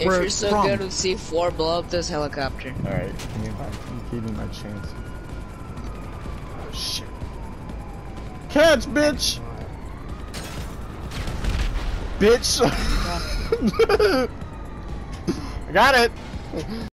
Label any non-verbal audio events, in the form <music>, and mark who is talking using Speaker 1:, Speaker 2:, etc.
Speaker 1: If you're so
Speaker 2: from.
Speaker 1: good with C4, blow up this helicopter.
Speaker 2: Alright, give me my, give me my chance. Oh shit. Catch, bitch! Bitch! <laughs> I got it!